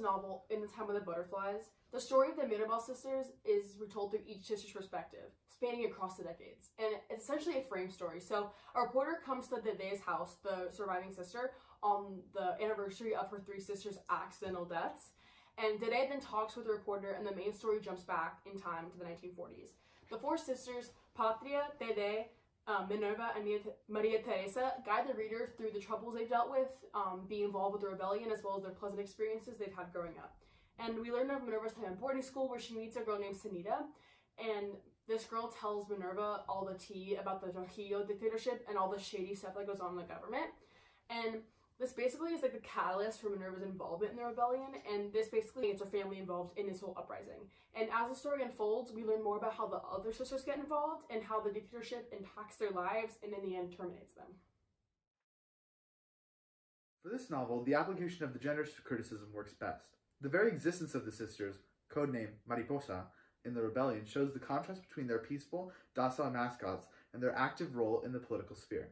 novel, In the Time of the Butterflies, the story of the Mirabal sisters is retold through each sister's perspective, spanning across the decades. And it's essentially a frame story. So a reporter comes to Dede's house, the surviving sister, on the anniversary of her three sisters' accidental deaths. And Dede then talks with the reporter, and the main story jumps back in time to the 1940s. The four sisters, Patria, Dede, um, Minerva and Maria Teresa guide the reader through the troubles they've dealt with, um, being involved with the rebellion, as well as their pleasant experiences they've had growing up. And we learn of Minerva's time in boarding school where she meets a girl named Sinita, and this girl tells Minerva all the tea about the Trujillo dictatorship and all the shady stuff that goes on in the government. And this basically is like the catalyst for Minerva's involvement in the rebellion, and this basically gets her family involved in this whole uprising. And as the story unfolds, we learn more about how the other sisters get involved and how the dictatorship impacts their lives and in the end terminates them. For this novel, the application of the gender criticism works best. The very existence of the sisters, codename Mariposa, in the rebellion shows the contrast between their peaceful, docile mascots and their active role in the political sphere.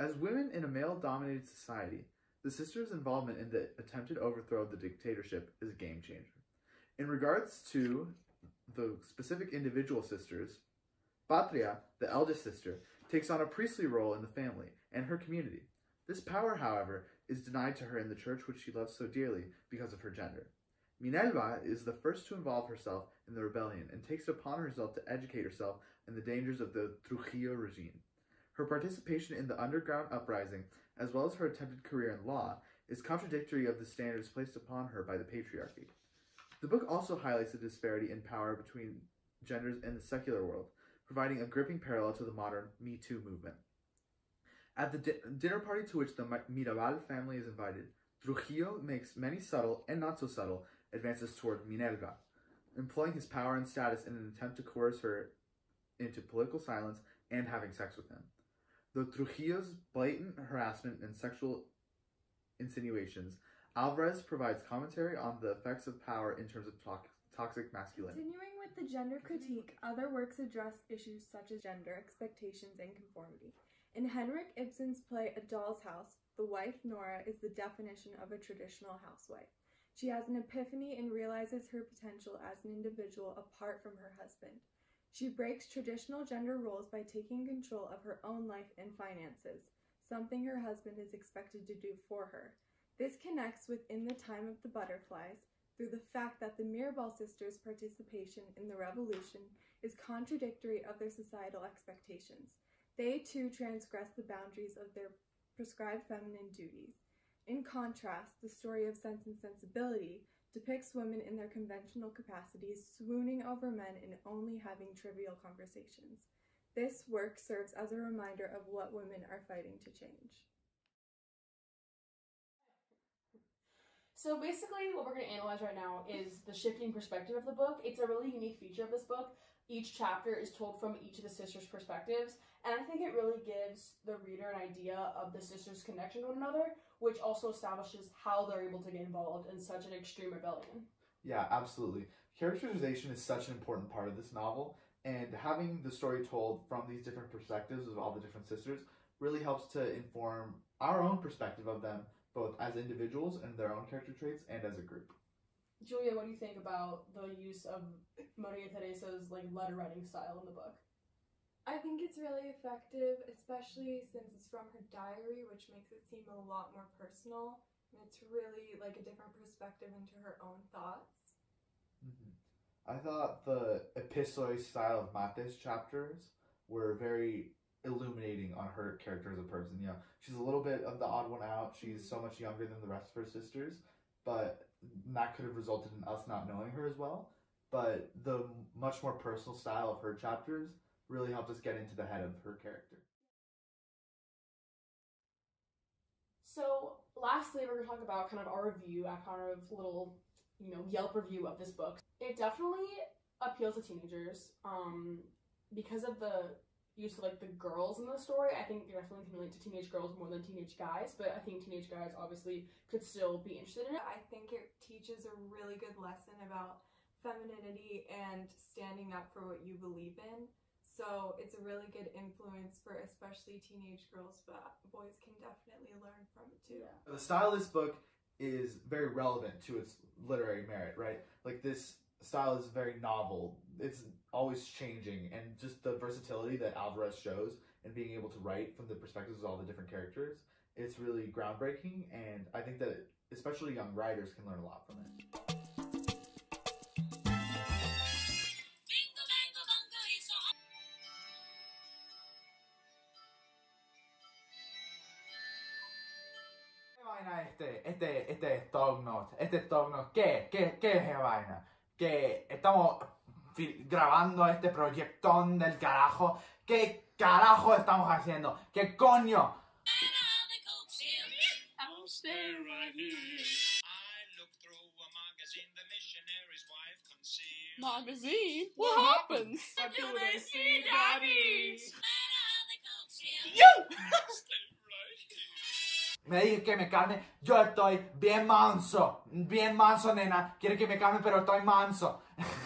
As women in a male-dominated society, the sisters' involvement in the attempted overthrow of the dictatorship is a game changer. In regards to the specific individual sisters, Patria, the eldest sister, takes on a priestly role in the family and her community. This power, however, is denied to her in the church which she loves so dearly because of her gender. Minerva is the first to involve herself in the rebellion and takes it upon herself to educate herself in the dangers of the Trujillo regime. Her participation in the underground uprising, as well as her attempted career in law, is contradictory of the standards placed upon her by the patriarchy. The book also highlights the disparity in power between genders in the secular world, providing a gripping parallel to the modern Me Too movement. At the di dinner party to which the Mirabal family is invited, Trujillo makes many subtle and not so subtle advances toward Minerva, employing his power and status in an attempt to coerce her into political silence and having sex with him. Though Trujillo's blatant harassment and sexual insinuations, Alvarez provides commentary on the effects of power in terms of to toxic masculinity. Continuing with the gender critique, other works address issues such as gender expectations and conformity. In Henrik Ibsen's play A Doll's House, the wife Nora is the definition of a traditional housewife. She has an epiphany and realizes her potential as an individual apart from her husband. She breaks traditional gender roles by taking control of her own life and finances, something her husband is expected to do for her. This connects within the Time of the Butterflies through the fact that the Mirabal sisters' participation in the revolution is contradictory of their societal expectations. They too transgress the boundaries of their prescribed feminine duties. In contrast, the story of Sense and Sensibility depicts women in their conventional capacities swooning over men and only having trivial conversations. This work serves as a reminder of what women are fighting to change. So basically what we're going to analyze right now is the shifting perspective of the book. It's a really unique feature of this book. Each chapter is told from each of the sisters' perspectives, and I think it really gives the reader an idea of the sisters' connection to one another, which also establishes how they're able to get involved in such an extreme rebellion. Yeah, absolutely. Characterization is such an important part of this novel, and having the story told from these different perspectives of all the different sisters really helps to inform our own perspective of them, both as individuals and their own character traits and as a group. Julia, what do you think about the use of Maria Teresa's like letter writing style in the book? I think it's really effective, especially since it's from her diary, which makes it seem a lot more personal. And it's really like a different perspective into her own thoughts. Mm-hmm. I thought the epistolary style of Mate's chapters were very illuminating on her character as a person. Know, she's a little bit of the odd one out. She's so much younger than the rest of her sisters, but that could have resulted in us not knowing her as well. But the much more personal style of her chapters really helped us get into the head of her character. So, lastly, we're going to talk about kind of our review, our kind of little, you know, Yelp review of this book. It definitely appeals to teenagers um, because of the use of like the girls in the story. I think you definitely can relate to teenage girls more than teenage guys, but I think teenage guys obviously could still be interested in it. I think it teaches a really good lesson about femininity and standing up for what you believe in. So it's a really good influence for especially teenage girls, but boys can definitely learn from it too. The style of this book is very relevant to its literary merit, right? Like this style is very novel. It's always changing, and just the versatility that Alvarez shows and being able to write from the perspectives of all the different characters, it's really groundbreaking. And I think that especially young writers can learn a lot from it. Stocknot, este Stocknot, ¿qué? ¿Qué, ¿qué es esa vaina? Que estamos grabando este proyectón del carajo. ¿Qué carajo estamos haciendo? ¿Qué coño? Magazine? What happens? Until they see daddies! Me dije que me calme. Yo estoy bien manso. Bien manso, nena. Quiere que me calme, pero estoy manso.